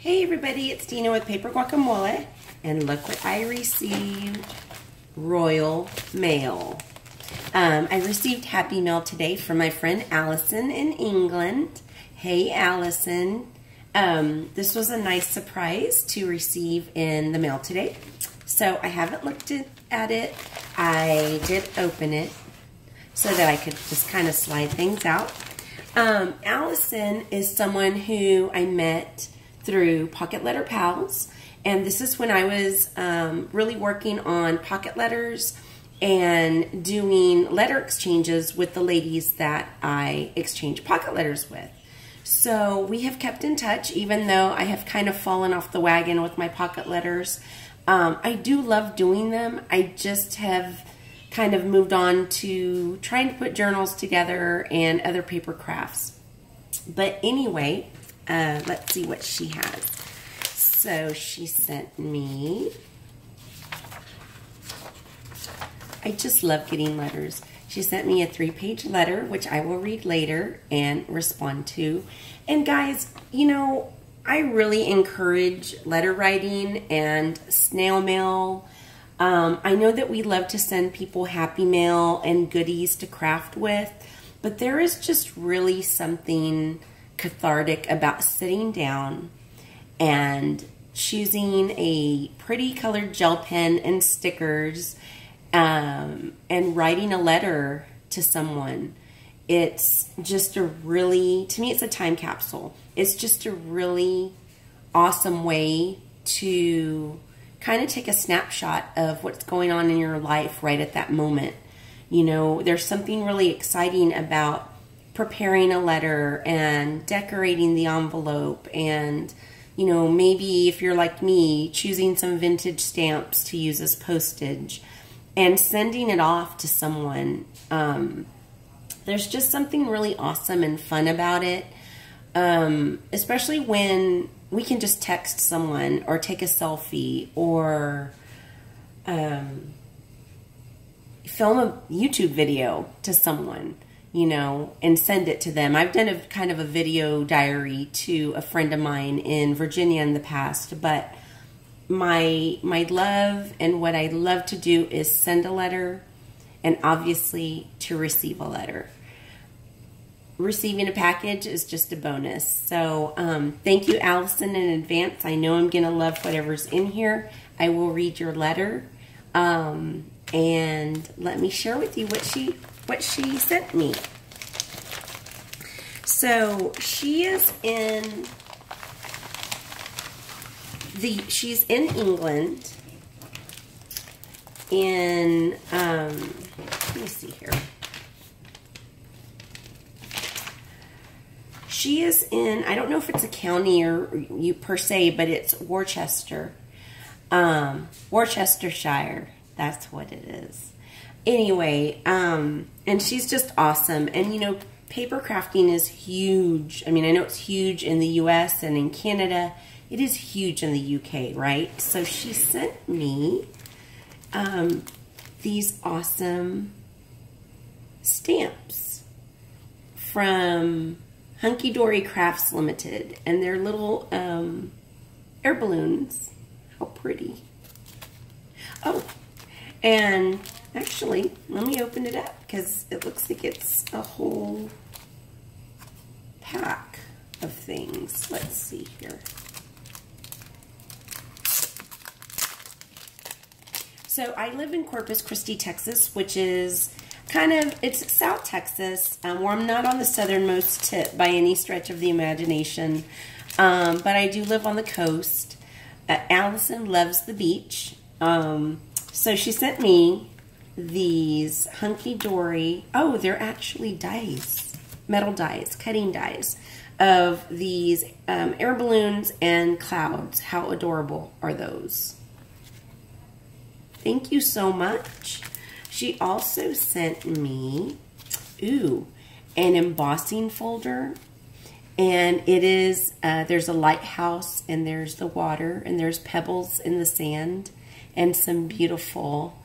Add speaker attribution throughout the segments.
Speaker 1: Hey everybody, it's Dina with Paper Guacamole, and look what I received. Royal Mail. Um, I received Happy Mail today from my friend Alison in England. Hey Alison. Um, this was a nice surprise to receive in the mail today. So I haven't looked at it. I did open it so that I could just kind of slide things out. Um, Alison is someone who I met through Pocket Letter Pals. And this is when I was um, really working on pocket letters and doing letter exchanges with the ladies that I exchange pocket letters with. So we have kept in touch, even though I have kind of fallen off the wagon with my pocket letters. Um, I do love doing them. I just have kind of moved on to trying to put journals together and other paper crafts. But anyway, uh, let's see what she has. So she sent me, I just love getting letters. She sent me a three-page letter, which I will read later and respond to. And guys, you know, I really encourage letter writing and snail mail. Um, I know that we love to send people happy mail and goodies to craft with, but there is just really something cathartic about sitting down and choosing a pretty colored gel pen and stickers um, and writing a letter to someone. It's just a really, to me, it's a time capsule. It's just a really awesome way to kind of take a snapshot of what's going on in your life right at that moment. You know, there's something really exciting about preparing a letter and decorating the envelope and you know maybe if you're like me choosing some vintage stamps to use as postage and sending it off to someone um, there's just something really awesome and fun about it. Um, especially when we can just text someone or take a selfie or um, film a YouTube video to someone you know, and send it to them. I've done a kind of a video diary to a friend of mine in Virginia in the past, but my my love and what I love to do is send a letter and obviously to receive a letter. Receiving a package is just a bonus. So um, thank you, Alison, in advance. I know I'm going to love whatever's in here. I will read your letter. Um, and let me share with you what she what she sent me. So she is in the she's in England in um let me see here. She is in I don't know if it's a county or you per se, but it's Worcester. Um Worcestershire. That's what it is anyway, um, and she's just awesome. And you know, paper crafting is huge. I mean, I know it's huge in the US and in Canada. It is huge in the UK, right? So she sent me um, these awesome stamps from Hunky Dory Crafts Limited. And they're little um, air balloons. How pretty. Oh, and Actually, let me open it up because it looks like it's a whole pack of things. Let's see here. So I live in Corpus Christi, Texas, which is kind of, it's South Texas, um, where I'm not on the southernmost tip by any stretch of the imagination, um, but I do live on the coast. Uh, Alison loves the beach, um, so she sent me these Hunky Dory, oh, they're actually dies, metal dies, cutting dies of these um, air balloons and clouds. How adorable are those? Thank you so much. She also sent me, ooh, an embossing folder. And it is, uh, there's a lighthouse and there's the water and there's pebbles in the sand and some beautiful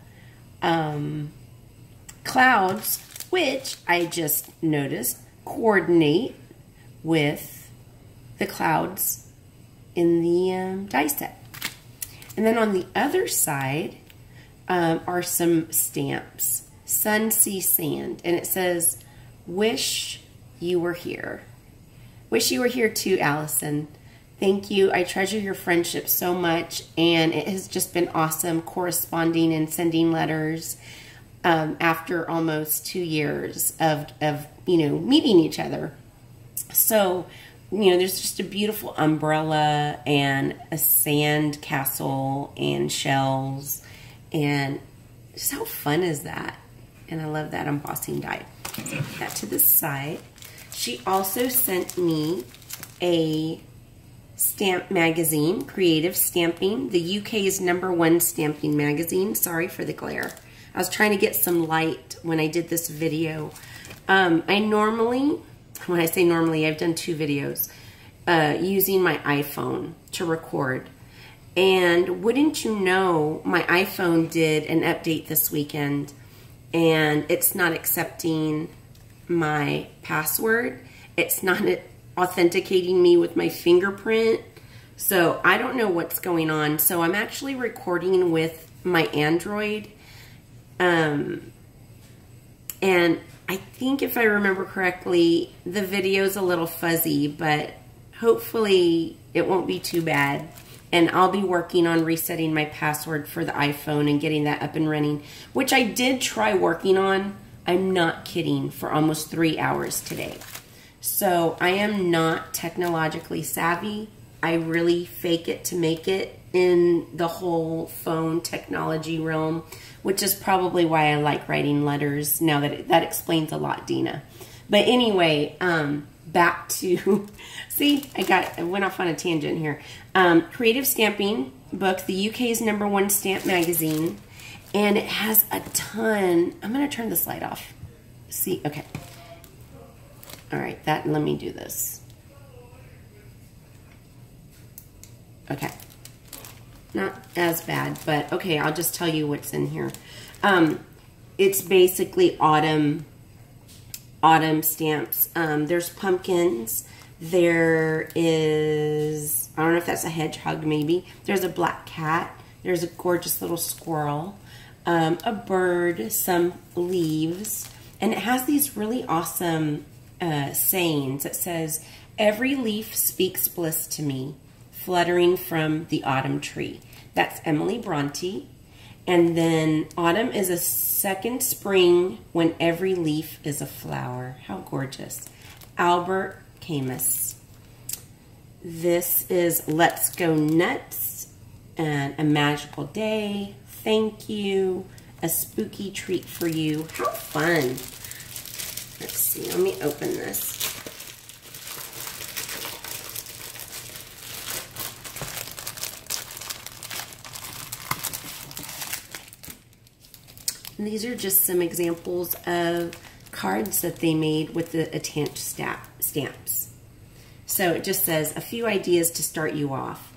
Speaker 1: um, clouds, which I just noticed coordinate with the clouds in the um, die set. And then on the other side um, are some stamps. Sun, Sea, Sand. And it says, wish you were here. Wish you were here too, Alison. Thank you. I treasure your friendship so much, and it has just been awesome corresponding and sending letters um, after almost two years of, of, you know, meeting each other. So, you know, there's just a beautiful umbrella and a sand castle and shells. And just how fun is that? And I love that embossing die. that to the side. She also sent me a stamp magazine, Creative Stamping, the UK's number one stamping magazine. Sorry for the glare. I was trying to get some light when I did this video. Um, I normally when I say normally, I've done two videos uh, using my iPhone to record. And wouldn't you know, my iPhone did an update this weekend and it's not accepting my password. It's not authenticating me with my fingerprint. So I don't know what's going on. So I'm actually recording with my Android. Um, and I think if I remember correctly, the video is a little fuzzy, but hopefully it won't be too bad. And I'll be working on resetting my password for the iPhone and getting that up and running, which I did try working on. I'm not kidding, for almost three hours today. So I am not technologically savvy. I really fake it to make it in the whole phone technology realm which is probably why I like writing letters. Now that it, that explains a lot, Dina. But anyway, um, back to see, I got I went off on a tangent here. Um, Creative Stamping book, the UK's number one stamp magazine, and it has a ton. I'm gonna turn this light off. See, okay. All right, that. Let me do this. Okay not as bad, but okay, I'll just tell you what's in here. Um, it's basically autumn, autumn stamps. Um, there's pumpkins. There is, I don't know if that's a hedgehog maybe. There's a black cat. There's a gorgeous little squirrel, um, a bird, some leaves, and it has these really awesome uh, sayings. It says, every leaf speaks bliss to me fluttering from the autumn tree. That's Emily Bronte. And then autumn is a second spring when every leaf is a flower. How gorgeous. Albert Camus. This is Let's Go Nuts and A Magical Day. Thank you. A spooky treat for you. How fun. Let's see. Let me open this. And these are just some examples of cards that they made with the attached stamps. So it just says a few ideas to start you off.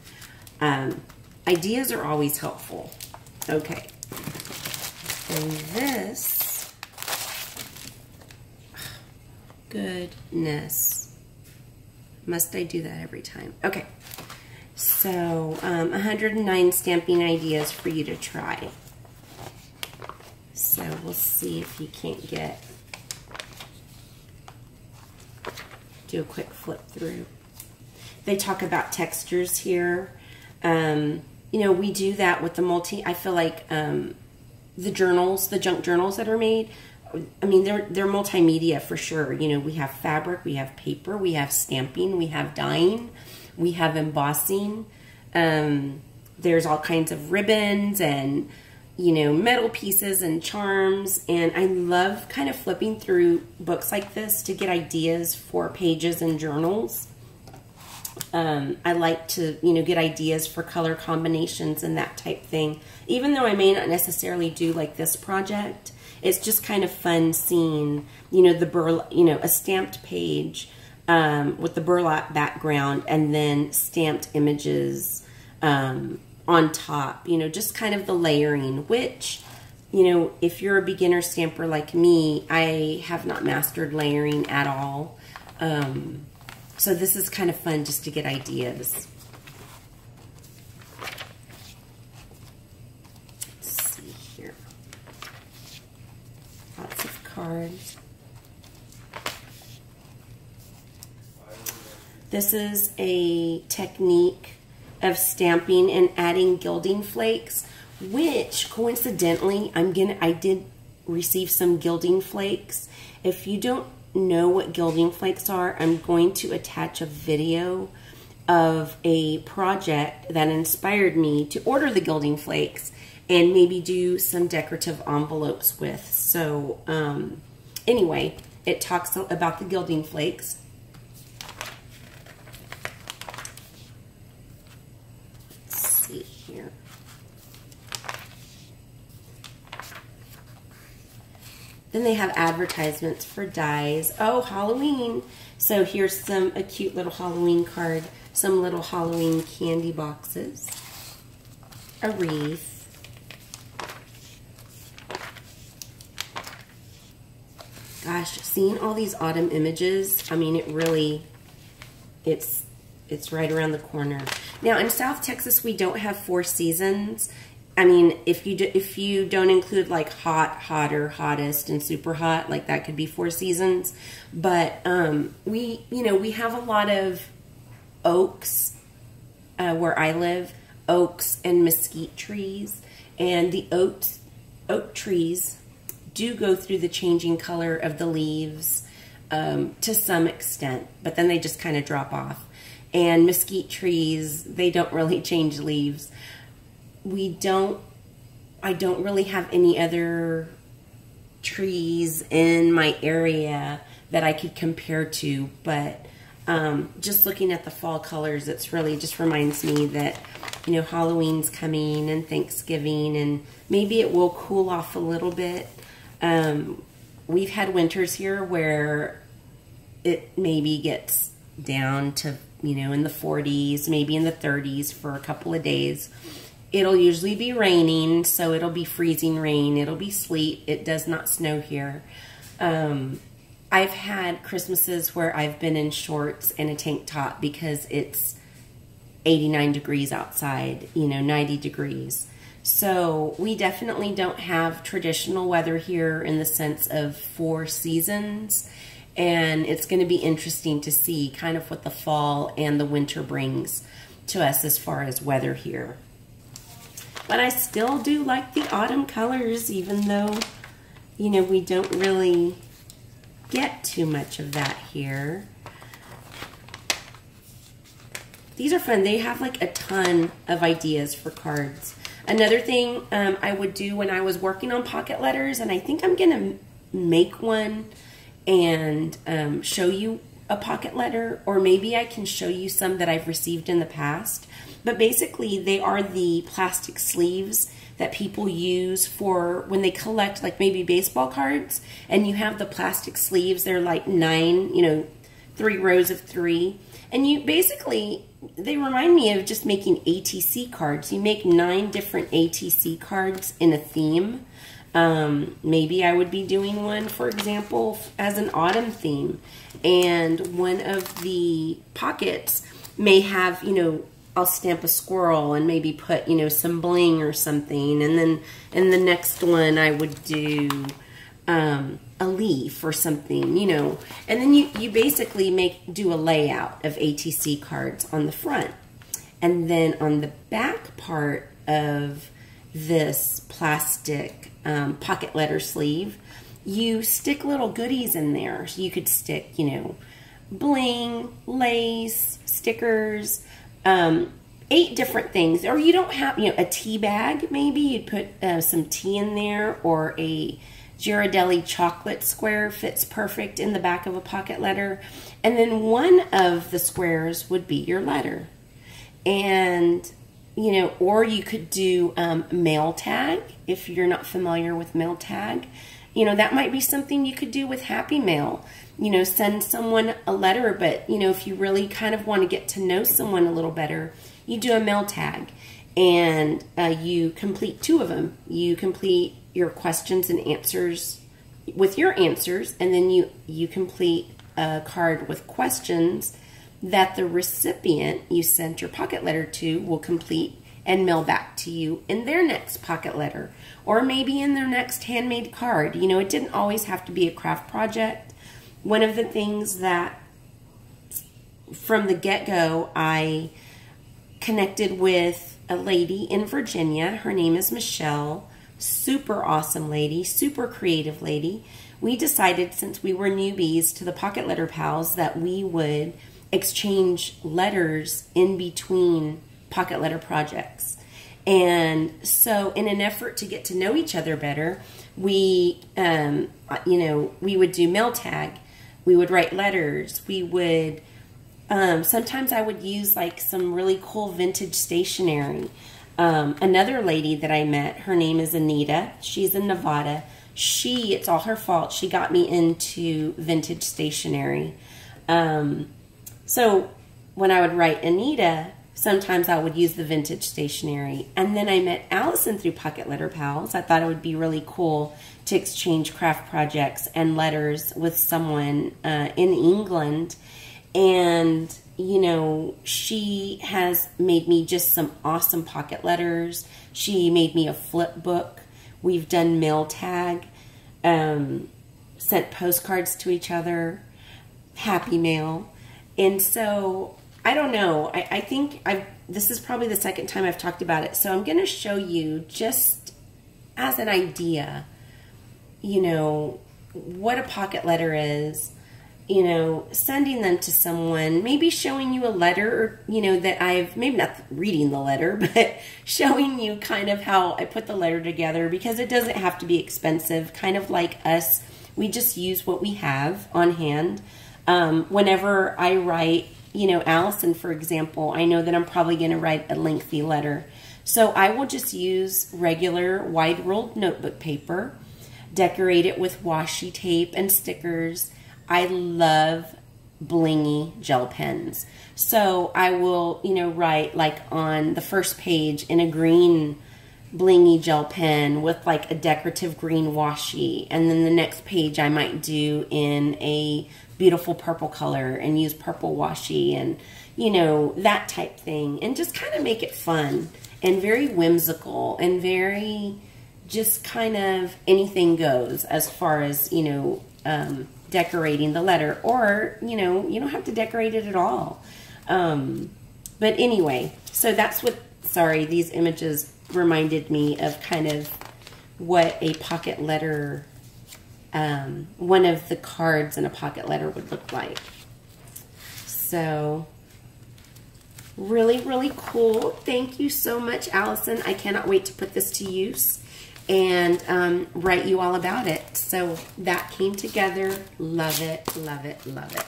Speaker 1: Um, ideas are always helpful. Okay. And this, goodness. Must I do that every time? Okay. So um, 109 stamping ideas for you to try. So we'll see if you can't get, do a quick flip through. They talk about textures here. Um, you know, we do that with the multi, I feel like um, the journals, the junk journals that are made, I mean, they're, they're multimedia for sure. You know, we have fabric, we have paper, we have stamping, we have dyeing, we have embossing. Um, there's all kinds of ribbons and you know, metal pieces and charms. And I love kind of flipping through books like this to get ideas for pages and journals. Um, I like to, you know, get ideas for color combinations and that type thing. Even though I may not necessarily do like this project, it's just kind of fun seeing, you know, the burl, you know, a stamped page um, with the burlap background and then stamped images um, on top, you know, just kind of the layering, which, you know, if you're a beginner stamper like me, I have not mastered layering at all. Um, so this is kind of fun just to get ideas. Let's see here. Lots of cards. This is a technique of stamping and adding gilding flakes, which coincidentally, I'm gonna, I did receive some gilding flakes. If you don't know what gilding flakes are, I'm going to attach a video of a project that inspired me to order the gilding flakes and maybe do some decorative envelopes with. So um, anyway, it talks about the gilding flakes. Let's see here. Then they have advertisements for dies. Oh, Halloween. So here's some a cute little Halloween card, some little Halloween candy boxes, a wreath, gosh, seeing all these autumn images, I mean, it really, it's, it's right around the corner. Now, in South Texas, we don't have four seasons. I mean, if you do, if you don't include like hot, hotter, hottest, and super hot, like that could be four seasons. But um, we, you know, we have a lot of oaks uh, where I live, oaks and mesquite trees, and the oak oak trees do go through the changing color of the leaves um, to some extent, but then they just kind of drop off. And mesquite trees, they don't really change leaves. We don't, I don't really have any other trees in my area that I could compare to, but um, just looking at the fall colors, it's really just reminds me that, you know, Halloween's coming and Thanksgiving and maybe it will cool off a little bit um, we've had winters here where it maybe gets down to, you know, in the 40s, maybe in the 30s for a couple of days. It'll usually be raining, so it'll be freezing rain. It'll be sleet. It does not snow here. Um, I've had Christmases where I've been in shorts and a tank top because it's 89 degrees outside, you know, 90 degrees. So we definitely don't have traditional weather here in the sense of four seasons. And it's going to be interesting to see kind of what the fall and the winter brings to us as far as weather here. But I still do like the autumn colors, even though, you know, we don't really get too much of that here. These are fun. They have like a ton of ideas for cards. Another thing um, I would do when I was working on pocket letters, and I think I'm going to make one and um, show you a pocket letter, or maybe I can show you some that I've received in the past. But basically, they are the plastic sleeves that people use for when they collect like maybe baseball cards and you have the plastic sleeves. They're like nine, you know, three rows of three. And you basically, they remind me of just making ATC cards. You make nine different ATC cards in a theme. Um, maybe I would be doing one, for example, as an autumn theme. And one of the pockets may have, you know, I'll stamp a squirrel and maybe put, you know, some bling or something. And then in the next one I would do um, a leaf or something, you know, and then you, you basically make do a layout of ATC cards on the front. And then on the back part of this plastic um, pocket letter sleeve, you stick little goodies in there. So you could stick, you know, bling, lace, stickers, um, eight different things. Or you don't have, you know, a tea bag maybe. You'd put uh, some tea in there or a Ghirardelli chocolate square fits perfect in the back of a pocket letter. And then one of the squares would be your letter. And, you know, or you could do um, mail tag if you're not familiar with mail tag. You know, that might be something you could do with Happy Mail. You know, send someone a letter, but, you know, if you really kind of want to get to know someone a little better, you do a mail tag and uh, you complete two of them. You complete your questions and answers with your answers, and then you, you complete a card with questions that the recipient you sent your pocket letter to will complete and mail back to you in their next pocket letter or maybe in their next handmade card. You know, it didn't always have to be a craft project. One of the things that from the get-go I connected with a lady in Virginia. Her name is Michelle. Super awesome lady, super creative lady. We decided since we were newbies to the Pocket Letter Pals that we would exchange letters in between pocket letter projects. And so, in an effort to get to know each other better, we, um, you know, we would do mail tag. We would write letters. We would, um, sometimes I would use like some really cool vintage stationery. Um, another lady that I met, her name is Anita. She's in Nevada. She, it's all her fault. She got me into vintage stationery. Um, so when I would write Anita, sometimes I would use the vintage stationery. And then I met Alison through Pocket Letter Pals. I thought it would be really cool to exchange craft projects and letters with someone uh, in England. And, you know, she has made me just some awesome pocket letters. She made me a flip book. We've done mail tag, um, sent postcards to each other, happy mail. And so I don't know. I, I think I've this is probably the second time I've talked about it. So I'm going to show you just as an idea, you know, what a pocket letter is, you know, sending them to someone, maybe showing you a letter, you know, that I've, maybe not reading the letter, but showing you kind of how I put the letter together because it doesn't have to be expensive, kind of like us. We just use what we have on hand. Um, whenever I write, you know, Alison, for example, I know that I'm probably going to write a lengthy letter. So I will just use regular wide rolled notebook paper, decorate it with washi tape and stickers. I love blingy gel pens. So I will, you know, write like on the first page in a green blingy gel pen with like a decorative green washi. And then the next page I might do in a beautiful purple color and use purple washi and, you know, that type thing. And just kind of make it fun and very whimsical and very just kind of anything goes as far as, you know, um, decorating the letter. Or, you know, you don't have to decorate it at all. Um, but anyway, so that's what, sorry, these images reminded me of kind of what a pocket letter, um, one of the cards in a pocket letter would look like. So, really, really cool. Thank you so much, Alison. I cannot wait to put this to use and um, write you all about it. So that came together. Love it, love it, love it.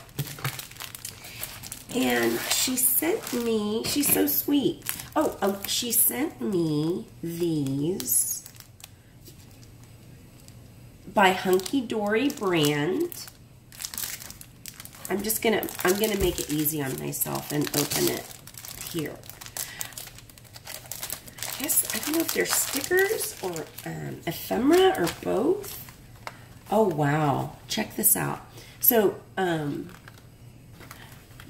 Speaker 1: And she sent me, she's so sweet. Oh, oh, she sent me these by Hunky Dory brand. I'm just gonna, I'm gonna make it easy on myself and open it here. I guess, I don't know if they're stickers or um, ephemera or both. Oh, wow. Check this out. So, um,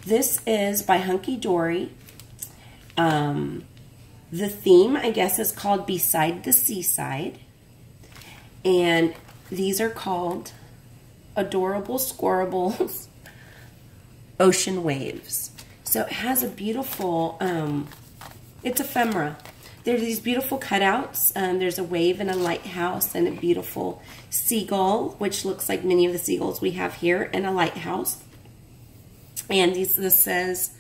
Speaker 1: this is by Hunky Dory. Um, the theme, I guess, is called Beside the Seaside. And these are called Adorable Scorables Ocean Waves. So it has a beautiful, um, it's ephemera. There's these beautiful cutouts. Um, there's a wave and a lighthouse and a beautiful seagull, which looks like many of the seagulls we have here, and a lighthouse. And this says,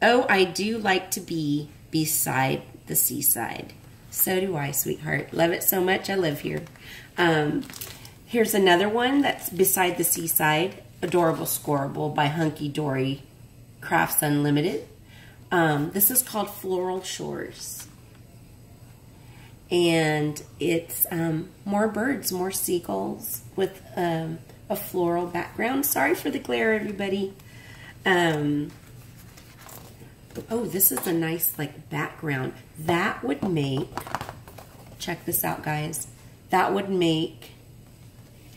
Speaker 1: Oh, I do like to be beside the seaside. So do I, sweetheart. Love it so much. I live here. Um, here's another one that's beside the seaside. Adorable Scorable by Hunky Dory Crafts Unlimited. Um, this is called Floral Shores. And it's um, more birds, more seagulls with um, a floral background. Sorry for the glare, everybody. Um, oh, this is a nice like background. That would make, check this out guys, that would make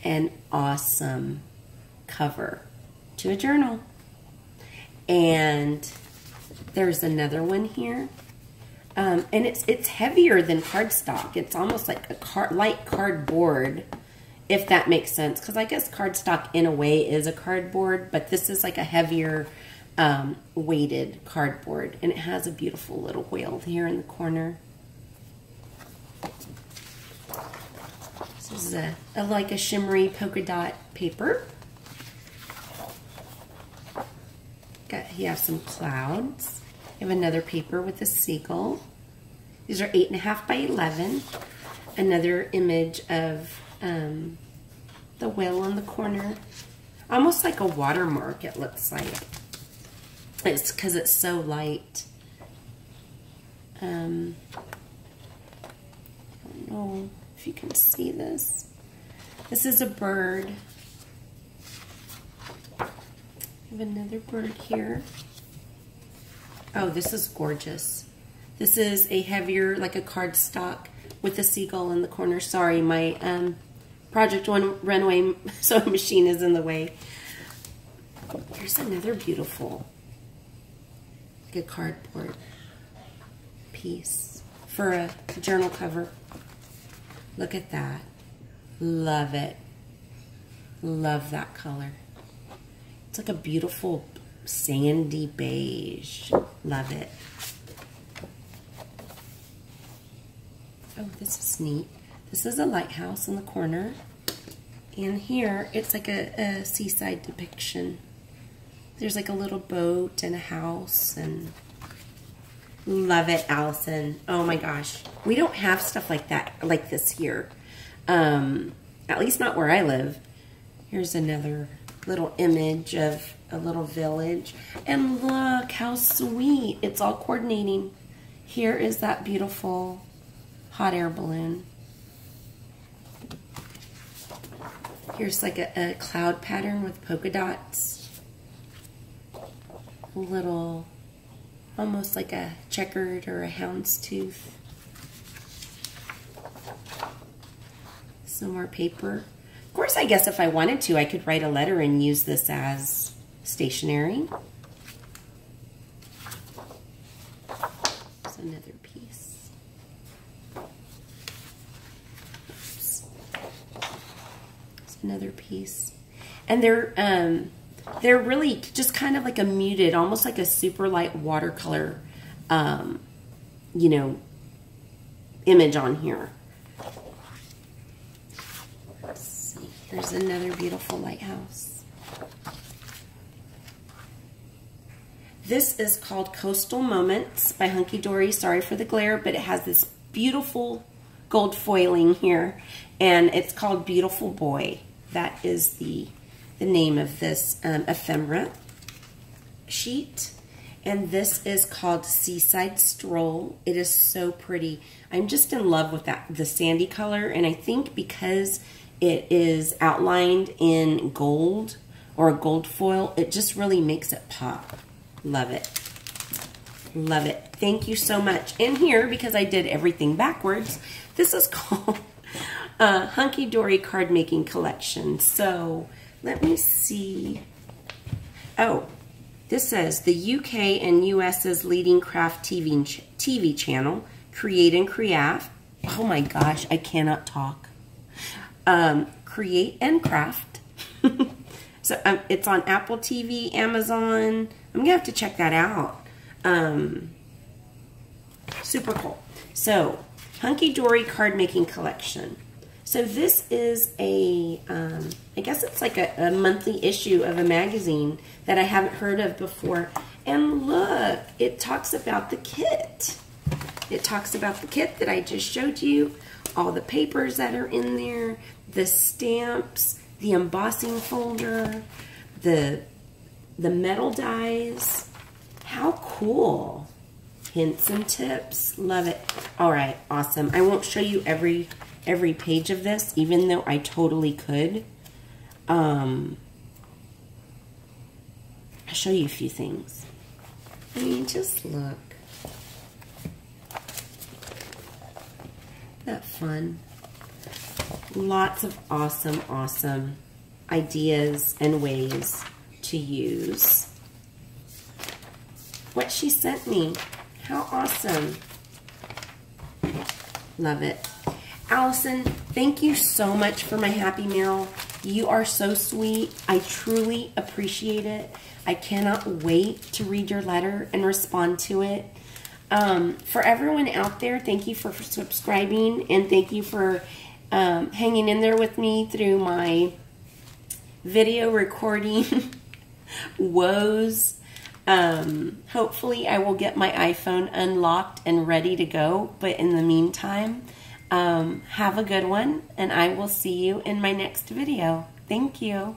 Speaker 1: an awesome cover to a journal. And there's another one here. Um, and it's it's heavier than cardstock. It's almost like a card, light cardboard, if that makes sense. Because I guess cardstock in a way is a cardboard, but this is like a heavier um, weighted cardboard. And it has a beautiful little whale here in the corner. This is a, a like a shimmery polka dot paper. Got you have some clouds. You have another paper with a seagull. These are eight and a half by eleven. Another image of um, the whale on the corner. Almost like a watermark, it looks like. It's because it's so light. Um, I don't know if you can see this. This is a bird. I have another bird here. Oh, this is gorgeous. This is a heavier, like a cardstock with a seagull in the corner. Sorry, my um, Project One Runway sewing machine is in the way. Here's another beautiful, like a cardboard piece for a journal cover. Look at that. Love it. Love that color. It's like a beautiful sandy beige. Love it. Oh, this is neat. This is a lighthouse in the corner. And here, it's like a, a seaside depiction. There's like a little boat and a house and Love it, Alison. Oh my gosh. We don't have stuff like that, like this here. Um, at least not where I live. Here's another little image of a little village. And look how sweet. It's all coordinating. Here is that beautiful hot air balloon. Here's like a, a cloud pattern with polka dots. Little almost like a checkered or a houndstooth. Some more paper. Of course, I guess if I wanted to, I could write a letter and use this as stationery. Another piece. Oops. Another piece. And they're um, they're really just kind of like a muted, almost like a super light watercolor, um, you know, image on here. Let's see. Here's another beautiful lighthouse. This is called Coastal Moments by Hunky Dory. Sorry for the glare, but it has this beautiful gold foiling here, and it's called Beautiful Boy. That is the the name of this um, ephemera sheet. And this is called Seaside Stroll. It is so pretty. I'm just in love with that, the sandy color. And I think because it is outlined in gold or gold foil, it just really makes it pop. Love it. Love it. Thank you so much. In here, because I did everything backwards, this is called uh, Hunky Dory Card Making Collection. So let me see. Oh, this says the UK and US's leading craft TV, TV channel, Create and Craft. Oh my gosh, I cannot talk. Um, Create and Craft. so um, it's on Apple TV, Amazon. I'm going to have to check that out. Um, super cool. So, Hunky Dory Card Making Collection. So this is a, um, I guess it's like a, a, monthly issue of a magazine that I haven't heard of before. And look, it talks about the kit. It talks about the kit that I just showed you, all the papers that are in there, the stamps, the embossing folder, the, the metal dies. How cool. Hints and tips. Love it. All right, awesome. I won't show you every every page of this, even though I totally could. Um, I'll show you a few things. I mean, just look. Isn't that fun? Lots of awesome, awesome ideas and ways to use what she sent me. How awesome. Love it. Alison, thank you so much for my Happy Meal. You are so sweet. I truly appreciate it. I cannot wait to read your letter and respond to it. Um, for everyone out there, thank you for, for subscribing and thank you for um, hanging in there with me through my video recording woes. Um, hopefully, I will get my iPhone unlocked and ready to go. But in the meantime, um, have a good one, and I will see you in my next video. Thank you.